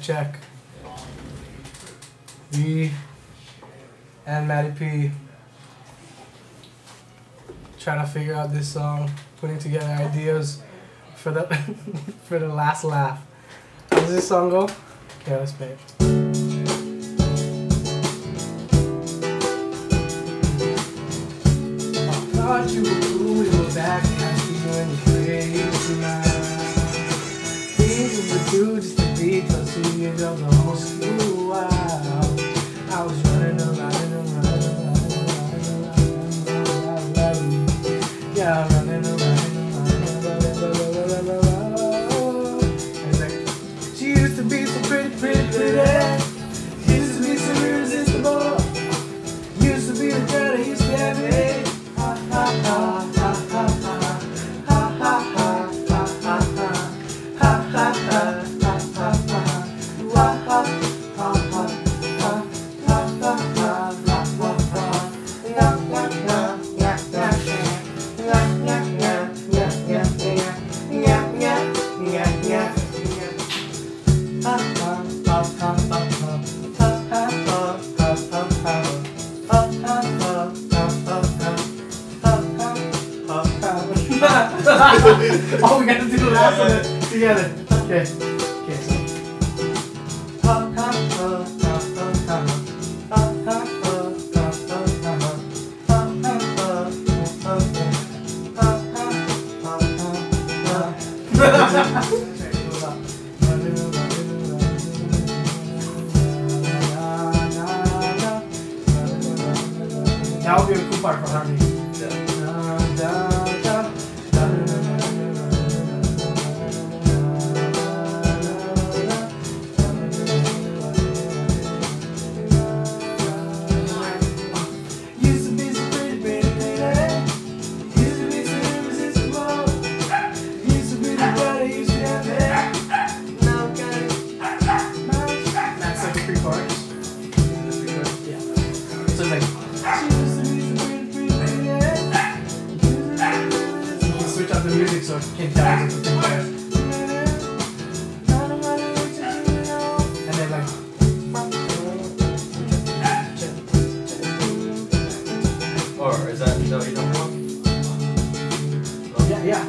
Check. V and Matty P trying to figure out this song, putting together ideas for the for the last laugh. How does this song go? Okay, let's play oh, thought you the whole school. I was running around and around around oh, we got to do the last one yeah, yeah. together. Okay. Okay. So. That would be a cool part for harmony. You can switch up the music so it can tell it's a pre-chorus. And then like. Or is that, is that what you're talking about? Yeah, yeah.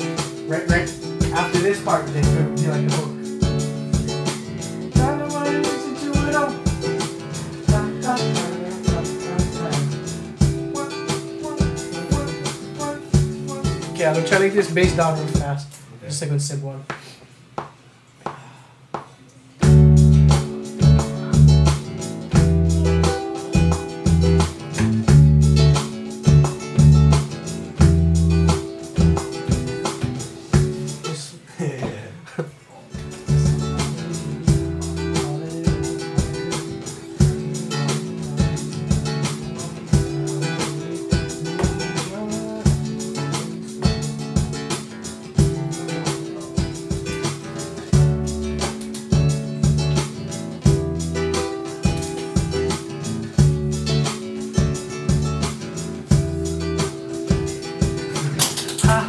Right, right. After this part, they could be like a Okay, I will try like this down real fast. Okay. Just like with Sib 1.